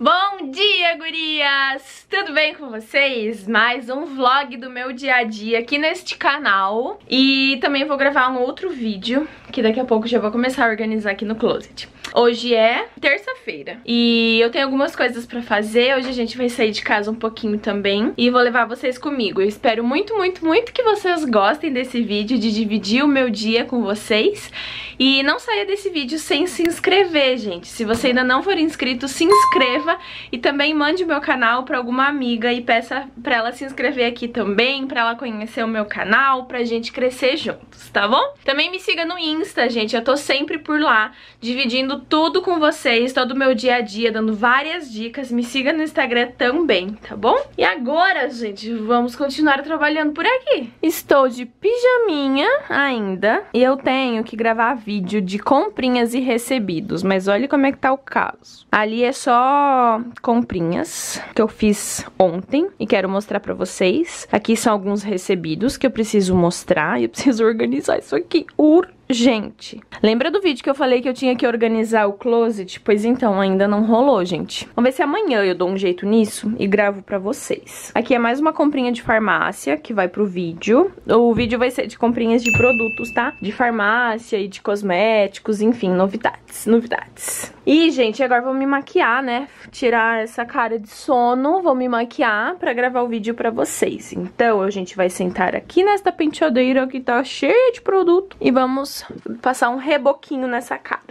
Bon Bom dia, gurias! Tudo bem com vocês? Mais um vlog do meu dia a dia aqui neste canal. E também vou gravar um outro vídeo, que daqui a pouco já vou começar a organizar aqui no closet. Hoje é terça-feira e eu tenho algumas coisas pra fazer. Hoje a gente vai sair de casa um pouquinho também e vou levar vocês comigo. Eu espero muito, muito, muito que vocês gostem desse vídeo, de dividir o meu dia com vocês. E não saia desse vídeo sem se inscrever, gente. Se você ainda não for inscrito, se inscreva e também mande o meu canal pra alguma amiga e peça pra ela se inscrever aqui também, pra ela conhecer o meu canal, pra gente crescer juntos, tá bom? Também me siga no Insta, gente. Eu tô sempre por lá, dividindo tudo com vocês, todo o meu dia a dia, dando várias dicas. Me siga no Instagram também, tá bom? E agora, gente, vamos continuar trabalhando por aqui. Estou de pijaminha ainda e eu tenho que gravar vídeo de comprinhas e recebidos, mas olha como é que tá o caso. Ali é só comprinhas que eu fiz ontem e quero mostrar pra vocês. Aqui são alguns recebidos que eu preciso mostrar e eu preciso organizar isso aqui urgente Gente, lembra do vídeo que eu falei que eu tinha que organizar o closet? Pois então, ainda não rolou, gente. Vamos ver se amanhã eu dou um jeito nisso e gravo pra vocês. Aqui é mais uma comprinha de farmácia que vai pro vídeo. O vídeo vai ser de comprinhas de produtos, tá? De farmácia e de cosméticos, enfim, novidades, novidades. E, gente, agora vou me maquiar, né? Tirar essa cara de sono, vou me maquiar pra gravar o vídeo pra vocês. Então, a gente vai sentar aqui nesta penteadeira que tá cheia de produto e vamos passar um reboquinho nessa cara.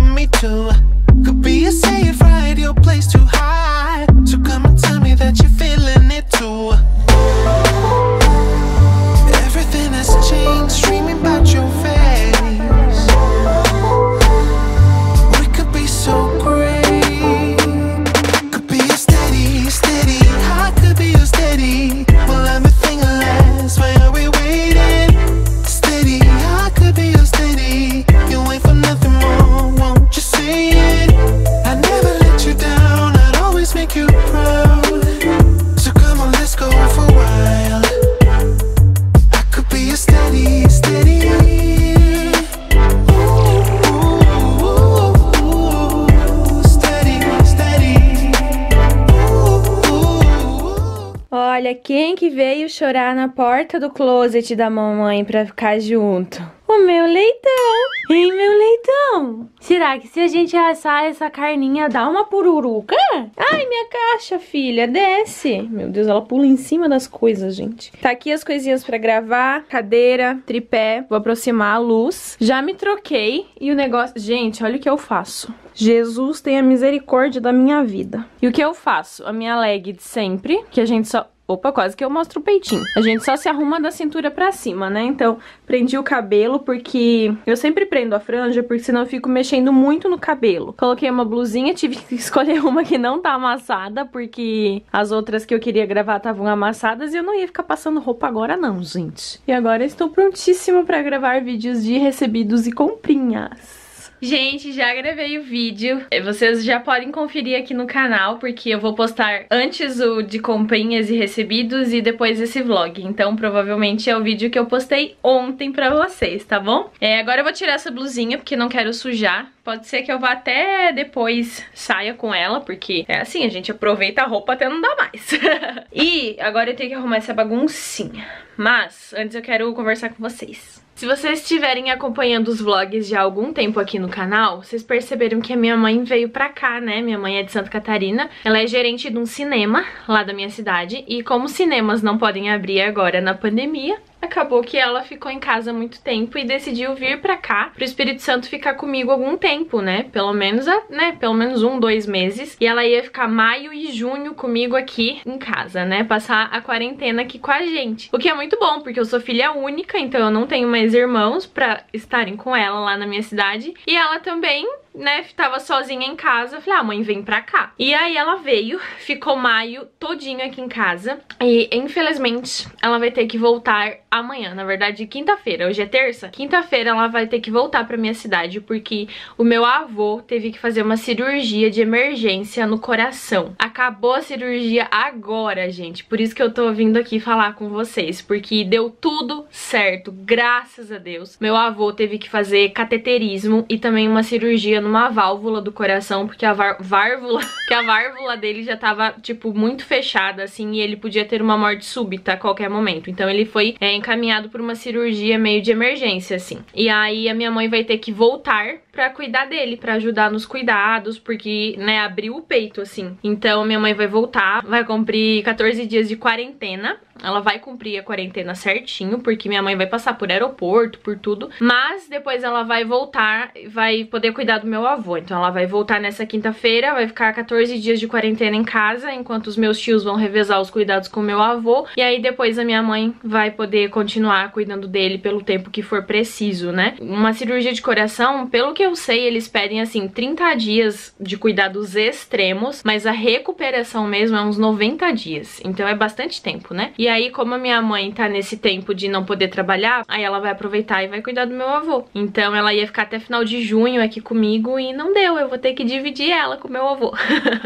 Me me Could be a quem que veio chorar na porta do closet da mamãe pra ficar junto? O meu leitão! Hein, meu leitão? Será que se a gente assar essa carninha dá uma pururuca? Ai, minha caixa, filha, desce! Meu Deus, ela pula em cima das coisas, gente. Tá aqui as coisinhas pra gravar, cadeira, tripé, vou aproximar a luz. Já me troquei e o negócio... Gente, olha o que eu faço. Jesus tenha misericórdia da minha vida. E o que eu faço? A minha leg de sempre, que a gente só... Opa, quase que eu mostro o peitinho. A gente só se arruma da cintura pra cima, né? Então, prendi o cabelo porque eu sempre prendo a franja, porque senão eu fico mexendo muito no cabelo. Coloquei uma blusinha, tive que escolher uma que não tá amassada, porque as outras que eu queria gravar estavam amassadas e eu não ia ficar passando roupa agora não, gente. E agora estou prontíssima pra gravar vídeos de recebidos e comprinhas. Gente, já gravei o vídeo. Vocês já podem conferir aqui no canal, porque eu vou postar antes o de comprinhas e recebidos e depois esse vlog. Então, provavelmente é o vídeo que eu postei ontem pra vocês, tá bom? É, agora eu vou tirar essa blusinha, porque não quero sujar. Pode ser que eu vá até depois saia com ela, porque é assim, a gente aproveita a roupa até não dar mais. e agora eu tenho que arrumar essa baguncinha. Mas, antes eu quero conversar com vocês. Se vocês estiverem acompanhando os vlogs há algum tempo aqui no canal, vocês perceberam que a minha mãe veio pra cá, né? Minha mãe é de Santa Catarina. Ela é gerente de um cinema lá da minha cidade. E como cinemas não podem abrir agora na pandemia, acabou que ela ficou em casa muito tempo e decidiu vir pra cá, pro Espírito Santo ficar comigo algum tempo, né? Pelo menos, né? Pelo menos um, dois meses. E ela ia ficar maio e junho comigo aqui em casa, né? Passar a quarentena aqui com a gente. O que é muito bom, porque eu sou filha única, então eu não tenho mais irmãos pra estarem com ela lá na minha cidade. E ela também né, tava sozinha em casa, falei, ah, mãe, vem pra cá. E aí ela veio, ficou maio todinho aqui em casa, e infelizmente ela vai ter que voltar amanhã, na verdade, quinta-feira. Hoje é terça. Quinta-feira ela vai ter que voltar pra minha cidade porque o meu avô teve que fazer uma cirurgia de emergência no coração. Acabou a cirurgia agora, gente. Por isso que eu tô vindo aqui falar com vocês, porque deu tudo certo, graças a Deus. Meu avô teve que fazer cateterismo e também uma cirurgia numa válvula do coração, porque a válvula, que a válvula dele já tava tipo muito fechada assim e ele podia ter uma morte súbita a qualquer momento. Então ele foi é, encaminhado por uma cirurgia meio de emergência assim. E aí a minha mãe vai ter que voltar pra cuidar dele, pra ajudar nos cuidados, porque, né, abriu o peito assim. Então minha mãe vai voltar, vai cumprir 14 dias de quarentena ela vai cumprir a quarentena certinho, porque minha mãe vai passar por aeroporto, por tudo. Mas depois ela vai voltar, vai poder cuidar do meu avô. Então ela vai voltar nessa quinta-feira, vai ficar 14 dias de quarentena em casa, enquanto os meus tios vão revezar os cuidados com meu avô. E aí depois a minha mãe vai poder continuar cuidando dele pelo tempo que for preciso, né? Uma cirurgia de coração, pelo que eu sei, eles pedem assim 30 dias de cuidados extremos, mas a recuperação mesmo é uns 90 dias. Então é bastante tempo, né? E aí, como a minha mãe tá nesse tempo de não poder trabalhar, aí ela vai aproveitar e vai cuidar do meu avô. Então ela ia ficar até final de junho aqui comigo e não deu, eu vou ter que dividir ela com meu avô.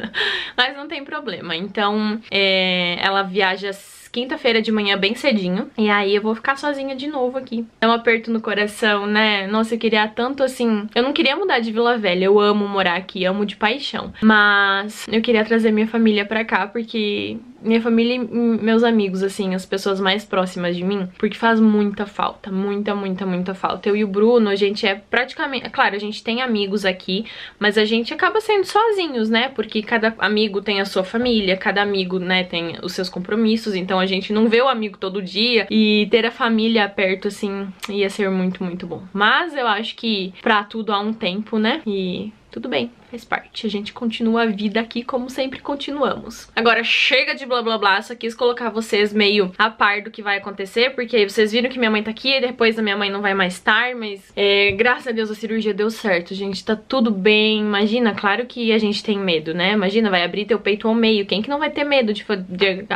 Mas não tem problema. Então, é, ela viaja quinta-feira de manhã bem cedinho. E aí eu vou ficar sozinha de novo aqui. É um aperto no coração, né? Nossa, eu queria tanto assim... Eu não queria mudar de Vila Velha, eu amo morar aqui, amo de paixão. Mas eu queria trazer minha família pra cá, porque minha família e meus amigos, assim, as pessoas mais próximas de mim, porque faz muita falta, muita, muita, muita falta. Eu e o Bruno, a gente é praticamente... É claro, a gente tem amigos aqui, mas a gente acaba sendo sozinhos, né? Porque cada amigo tem a sua família, cada amigo, né, tem os seus compromissos, então a gente não vê o amigo todo dia e ter a família perto, assim, ia ser muito, muito bom. Mas eu acho que pra tudo há um tempo, né? E tudo bem, faz parte. A gente continua a vida aqui como sempre continuamos. Agora, chega de blá blá blá, só quis colocar vocês meio a par do que vai acontecer, porque vocês viram que minha mãe tá aqui, e depois a minha mãe não vai mais estar, mas é, graças a Deus a cirurgia deu certo, gente, tá tudo bem. Imagina, claro que a gente tem medo, né? Imagina, vai abrir teu peito ao meio, quem que não vai ter medo de, de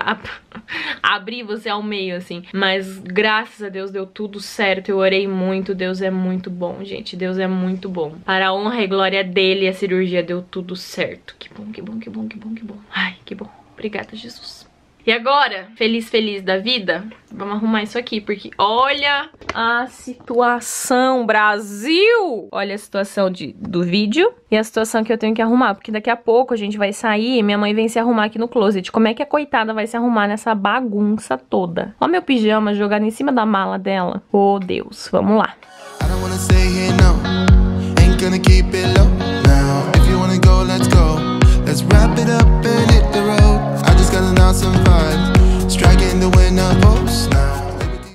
abrir você ao meio, assim? Mas graças a Deus deu tudo certo, eu orei muito, Deus é muito bom, gente, Deus é muito bom. Para a honra e glória dele, ele a cirurgia deu tudo certo. Que bom, que bom, que bom, que bom, que bom. Ai, que bom. Obrigada, Jesus. E agora, feliz, feliz da vida, vamos arrumar isso aqui, porque olha a situação, Brasil! Olha a situação de, do vídeo e a situação que eu tenho que arrumar, porque daqui a pouco a gente vai sair e minha mãe vem se arrumar aqui no closet. Como é que a coitada vai se arrumar nessa bagunça toda? Olha meu pijama jogado em cima da mala dela. Oh, Deus, vamos lá. I gonna keep it low now. If you wanna go, let's go. Let's wrap it up and hit the road. I just got an awesome vibe. Striking the winner post now.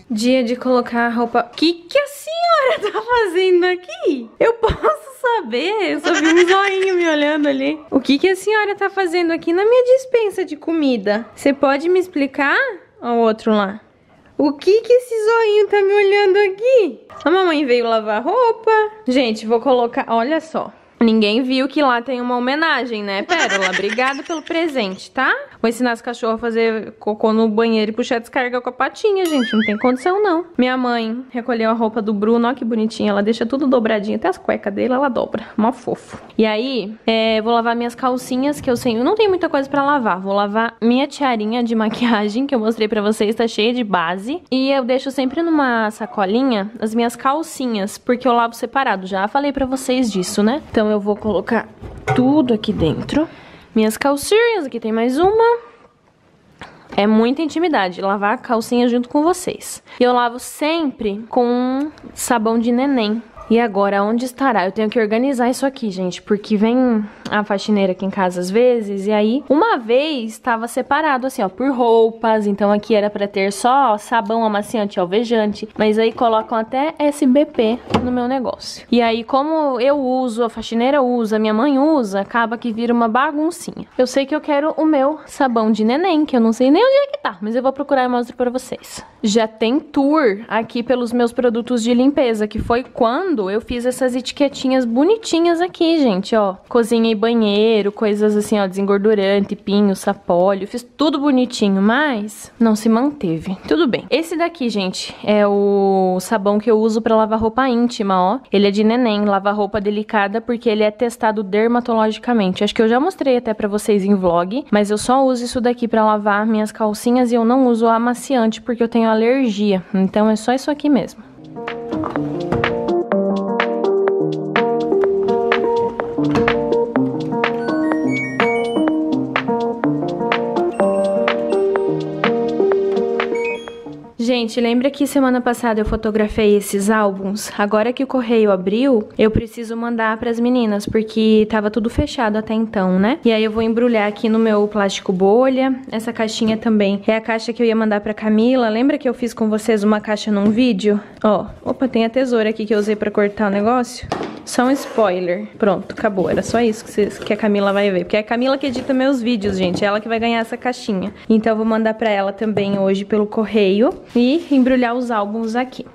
Dia de colocar a roupa. O que, que a senhora tá fazendo aqui? Eu posso saber? Eu só vi um zoinho me olhando ali. O que, que a senhora tá fazendo aqui na minha dispensa de comida? Você pode me explicar? Olha o outro lá. O que que esse zoinho tá me olhando aqui? A mamãe veio lavar roupa. Gente, vou colocar... Olha só. Ninguém viu que lá tem uma homenagem, né, Pérola? Obrigada pelo presente, tá? Vou ensinar as cachorras a fazer cocô no banheiro e puxar descarga com a patinha, gente. Não tem condição, não. Minha mãe recolheu a roupa do Bruno. Olha que bonitinha. Ela deixa tudo dobradinho. Até as cuecas dele, ela dobra. Mó fofo. E aí, é, vou lavar minhas calcinhas, que eu sei... Eu não tenho muita coisa pra lavar. Vou lavar minha tiarinha de maquiagem, que eu mostrei pra vocês. Tá cheia de base. E eu deixo sempre numa sacolinha as minhas calcinhas, porque eu lavo separado. Já falei pra vocês disso, né? Então eu vou colocar tudo aqui dentro minhas calcinhas, aqui tem mais uma. É muita intimidade lavar a calcinha junto com vocês. E eu lavo sempre com sabão de neném. E agora, onde estará? Eu tenho que organizar isso aqui, gente, porque vem a faxineira aqui em casa às vezes, e aí, uma vez, estava separado assim, ó, por roupas, então aqui era para ter só sabão amaciante alvejante, mas aí colocam até SBP no meu negócio. E aí, como eu uso, a faxineira usa, minha mãe usa, acaba que vira uma baguncinha. Eu sei que eu quero o meu sabão de neném, que eu não sei nem onde é que tá, mas eu vou procurar e mostro pra vocês. Já tem tour aqui pelos meus produtos de limpeza, que foi quando eu fiz essas etiquetinhas bonitinhas aqui, gente, ó. Cozinha e banheiro, coisas assim, ó, desengordurante, pinho, sapólio. Fiz tudo bonitinho, mas não se manteve. Tudo bem. Esse daqui, gente, é o sabão que eu uso pra lavar roupa íntima, ó. Ele é de neném, lava roupa delicada, porque ele é testado dermatologicamente. Acho que eu já mostrei até pra vocês em vlog, mas eu só uso isso daqui pra lavar minhas calcinhas e eu não uso amaciante porque eu tenho alergia. Então é só isso aqui mesmo. Gente, lembra que semana passada eu fotografei esses álbuns? Agora que o correio abriu, eu preciso mandar para as meninas, porque tava tudo fechado até então, né? E aí eu vou embrulhar aqui no meu plástico bolha. Essa caixinha também é a caixa que eu ia mandar para Camila. Lembra que eu fiz com vocês uma caixa num vídeo? Ó, opa, tem a tesoura aqui que eu usei para cortar o negócio. Só um spoiler. Pronto, acabou. Era só isso que, vocês, que a Camila vai ver. Porque é a Camila que edita meus vídeos, gente. É ela que vai ganhar essa caixinha. Então eu vou mandar pra ela também hoje pelo correio. E embrulhar os álbuns aqui.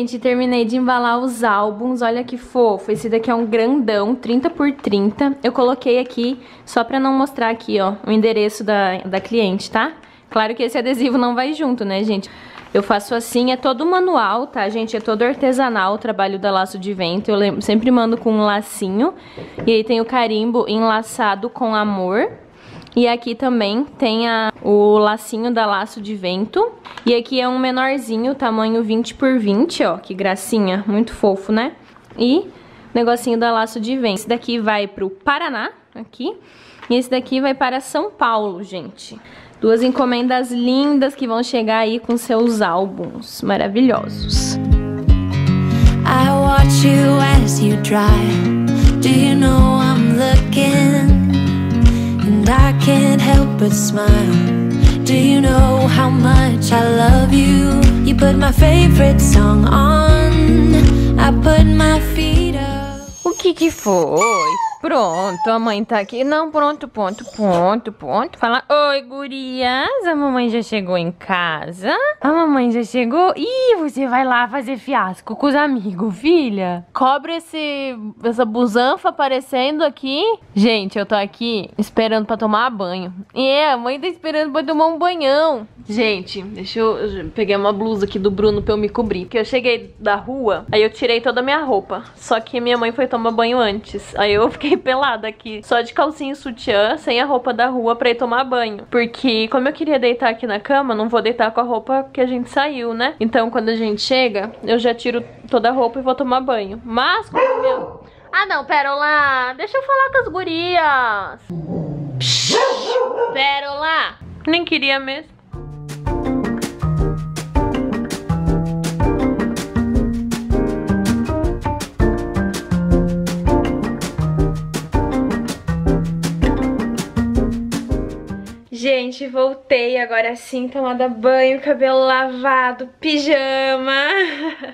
Gente, terminei de embalar os álbuns, olha que fofo. Esse daqui é um grandão, 30 por 30. Eu coloquei aqui só pra não mostrar aqui, ó, o endereço da, da cliente, tá? Claro que esse adesivo não vai junto, né, gente? Eu faço assim, é todo manual, tá, gente? É todo artesanal o trabalho da laço de vento. Eu sempre mando com um lacinho. E aí tem o carimbo enlaçado com amor. E aqui também tem a, o lacinho da laço de vento. E aqui é um menorzinho, tamanho 20 por 20, ó. Que gracinha, muito fofo, né? E negocinho da laço de vento. Esse daqui vai pro Paraná, aqui. E esse daqui vai para São Paulo, gente. Duas encomendas lindas que vão chegar aí com seus álbuns maravilhosos. I watch you as you drive. Do you know I'm I can't help but smile Do you know how much I love you? You put my favorite song on I put my feet up O que que foi? Pronto, a mãe tá aqui. Não, pronto, ponto, ponto, ponto. Fala, oi, gurias. A mamãe já chegou em casa. A mamãe já chegou. Ih, você vai lá fazer fiasco com os amigos, filha. Cobre esse, essa busanfa aparecendo aqui. Gente, eu tô aqui esperando pra tomar banho. E é, a mãe tá esperando pra tomar um banhão. Gente, deixa eu... eu peguei uma blusa aqui do Bruno pra eu me cobrir. Porque eu cheguei da rua, aí eu tirei toda a minha roupa. Só que minha mãe foi tomar banho antes. Aí eu fiquei fiquei pelada aqui, só de calcinha e sutiã, sem a roupa da rua pra ir tomar banho. Porque como eu queria deitar aqui na cama, não vou deitar com a roupa que a gente saiu, né? Então quando a gente chega, eu já tiro toda a roupa e vou tomar banho. Mas como meu... Ah não, Pérola, deixa eu falar com as gurias. Pérola, nem queria mesmo. Gente, voltei agora sim, tomada banho, cabelo lavado, pijama.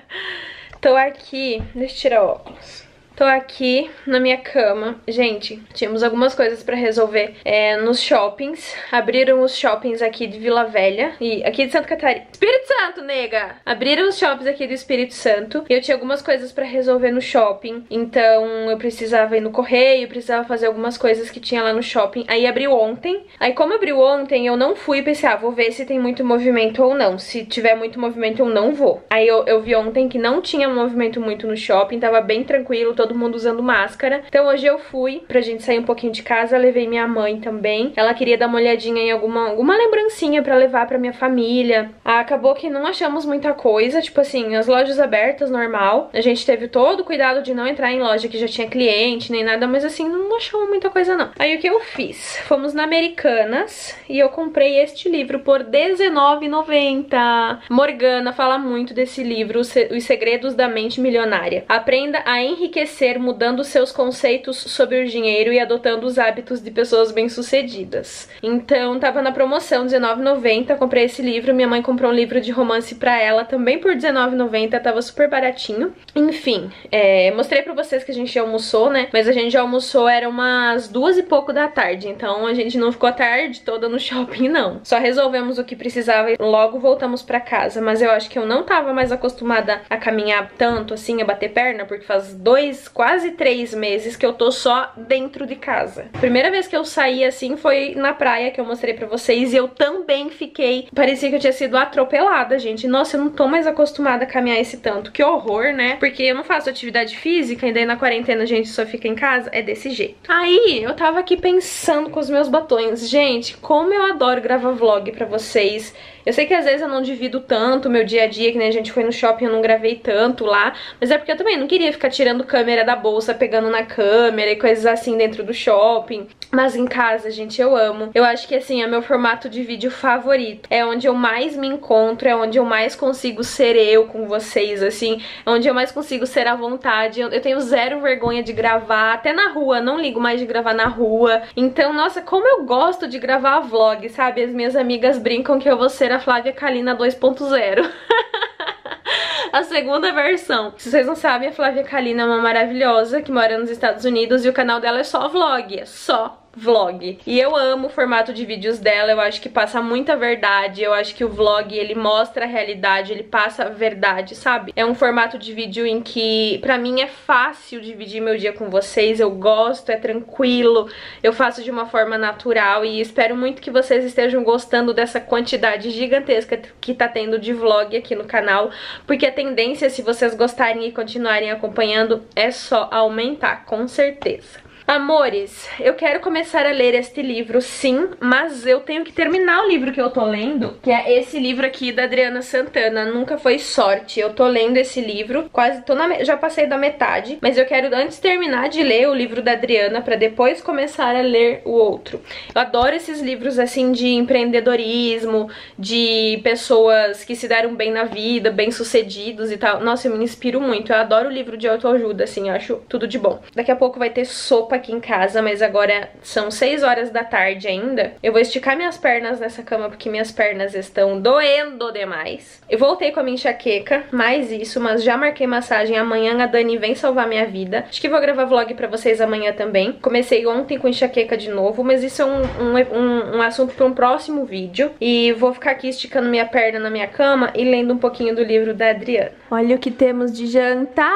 Tô aqui, deixa eu tirar o óculos. Tô aqui na minha cama. Gente, tínhamos algumas coisas pra resolver é, nos shoppings. Abriram os shoppings aqui de Vila Velha e aqui de Santa Catarina. Espírito Santo, nega! Abriram os shoppings aqui do Espírito Santo e eu tinha algumas coisas pra resolver no shopping. Então eu precisava ir no correio, precisava fazer algumas coisas que tinha lá no shopping. Aí abriu ontem. Aí como abriu ontem, eu não fui pensei, ah, vou ver se tem muito movimento ou não. Se tiver muito movimento, eu não vou. Aí eu, eu vi ontem que não tinha movimento muito no shopping, tava bem tranquilo, todo todo mundo usando máscara. Então hoje eu fui pra gente sair um pouquinho de casa, levei minha mãe também. Ela queria dar uma olhadinha em alguma, alguma lembrancinha pra levar pra minha família. Ah, acabou que não achamos muita coisa, tipo assim, as lojas abertas, normal. A gente teve todo o cuidado de não entrar em loja que já tinha cliente, nem nada, mas assim, não achamos muita coisa não. Aí o que eu fiz? Fomos na Americanas e eu comprei este livro por R$19,90. Morgana fala muito desse livro, Os Segredos da Mente Milionária. Aprenda a enriquecer crescer mudando seus conceitos sobre o dinheiro e adotando os hábitos de pessoas bem-sucedidas. Então, tava na promoção R$19,90, comprei esse livro, minha mãe comprou um livro de romance pra ela também por R$19,90, tava super baratinho. Enfim, é, mostrei pra vocês que a gente almoçou, né? Mas a gente já almoçou, era umas duas e pouco da tarde, então a gente não ficou a tarde toda no shopping, não. Só resolvemos o que precisava e logo voltamos pra casa, mas eu acho que eu não tava mais acostumada a caminhar tanto assim, a bater perna, porque faz dois, quase três meses que eu tô só dentro de casa. Primeira vez que eu saí assim foi na praia que eu mostrei pra vocês e eu também fiquei, parecia que eu tinha sido atropelada, gente. Nossa, eu não tô mais acostumada a caminhar esse tanto. Que horror, né? Porque eu não faço atividade física e daí na quarentena a gente só fica em casa, é desse jeito. Aí, eu tava aqui pensando com os meus batons. Gente, como eu adoro gravar vlog pra vocês. Eu sei que às vezes eu não divido tanto o meu dia a dia, que nem a gente foi no shopping, eu não gravei tanto lá, mas é porque eu também não queria ficar tirando câmera da bolsa, pegando na câmera e coisas assim dentro do shopping. Mas em casa, gente, eu amo. Eu acho que assim, é meu formato de vídeo favorito. É onde eu mais me encontro, é onde eu mais consigo ser eu com vocês, assim, é onde eu mais consigo ser à vontade. Eu, eu tenho zero vergonha de gravar, até na rua, não ligo mais de gravar na rua. Então, nossa, como eu gosto de gravar vlog, sabe? As minhas amigas brincam que eu vou ser a Flávia Kalina 2.0. a segunda versão. Se vocês não sabem, a Flávia Kalina é uma maravilhosa que mora nos Estados Unidos e o canal dela é só vlog, é só vlog. E eu amo o formato de vídeos dela, eu acho que passa muita verdade, eu acho que o vlog, ele mostra a realidade, ele passa a verdade, sabe? É um formato de vídeo em que, pra mim, é fácil dividir meu dia com vocês, eu gosto, é tranquilo, eu faço de uma forma natural e espero muito que vocês estejam gostando dessa quantidade gigantesca que tá tendo de vlog aqui no canal, porque a tendência, se vocês gostarem e continuarem acompanhando, é só aumentar, com certeza. Amores, eu quero começar a ler este livro, sim, mas eu tenho que terminar o livro que eu tô lendo, que é esse livro aqui da Adriana Santana, Nunca Foi Sorte. Eu tô lendo esse livro, quase tô na... já passei da metade, mas eu quero antes terminar de ler o livro da Adriana pra depois começar a ler o outro. Eu adoro esses livros, assim, de empreendedorismo, de pessoas que se deram bem na vida, bem-sucedidos e tal. Nossa, eu me inspiro muito. Eu adoro o livro de autoajuda, assim, acho tudo de bom. Daqui a pouco vai ter sopa aqui em casa, mas agora são 6 horas da tarde ainda. Eu vou esticar minhas pernas nessa cama porque minhas pernas estão doendo demais. Eu voltei com a minha enxaqueca, mais isso, mas já marquei massagem. Amanhã a Dani vem salvar minha vida. Acho que vou gravar vlog pra vocês amanhã também. Comecei ontem com enxaqueca de novo, mas isso é um, um, um, um assunto para um próximo vídeo. E vou ficar aqui esticando minha perna na minha cama e lendo um pouquinho do livro da Adriana. Olha o que temos de jantar!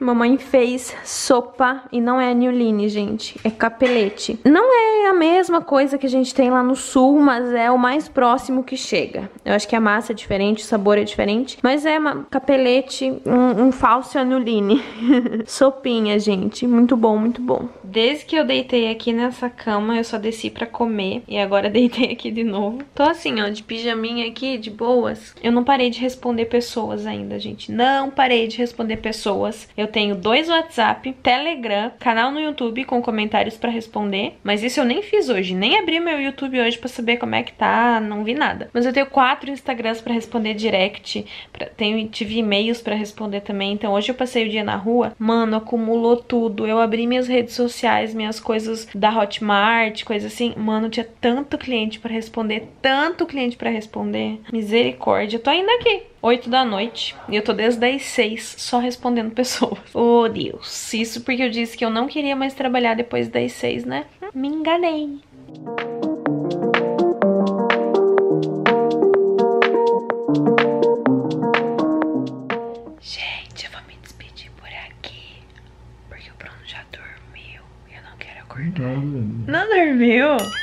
Mamãe fez sopa e não é a Newline, gente. É capelete. Não é a mesma coisa que a gente tem lá no sul, mas é o mais próximo que chega. Eu acho que a massa é diferente, o sabor é diferente. Mas é uma capelete, um, um falso anuline. Sopinha, gente. Muito bom, muito bom. Desde que eu deitei aqui nessa cama, eu só desci pra comer. E agora deitei aqui de novo. Tô assim, ó, de pijaminha aqui, de boas. Eu não parei de responder pessoas ainda, gente. Não parei de responder pessoas. Eu tenho dois WhatsApp, Telegram, canal no YouTube com comentários pra responder, mas isso eu nem fiz hoje, nem abri meu YouTube hoje pra saber como é que tá, não vi nada. Mas eu tenho quatro Instagrams pra responder direct, pra, tenho, tive e-mails pra responder também, então hoje eu passei o dia na rua, mano, acumulou tudo, eu abri minhas redes sociais, minhas coisas da Hotmart, coisa assim, mano, tinha tanto cliente pra responder, tanto cliente pra responder, misericórdia, eu tô ainda aqui, 8 da noite. E eu tô desde as 6 só respondendo pessoas. Oh, Deus. Isso porque eu disse que eu não queria mais trabalhar depois das 6, né? Me enganei.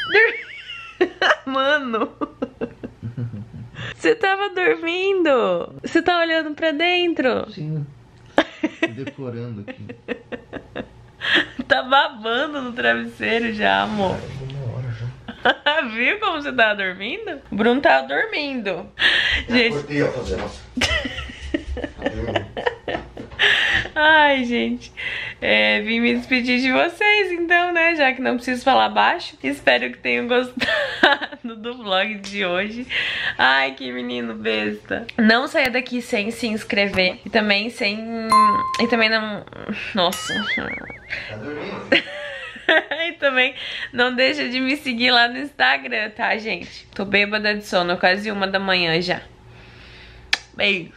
Mano. Você tava dormindo? Você tá olhando pra dentro? Sim. Decorando aqui. tá babando no travesseiro já, amor. Já. Viu como você tava dormindo? O Bruno tava dormindo. Gente. Acordei a fazer, nossa. Tá dormindo. Ai, gente. É, vim me despedir de vocês, então, né? Já que não preciso falar baixo. Espero que tenham gostado do vlog de hoje. Ai, que menino besta. Não saia daqui sem se inscrever. E também sem... E também não... Nossa. Tá dormindo? e também não deixa de me seguir lá no Instagram, tá, gente? Tô bêbada de sono, quase uma da manhã já. Beijo.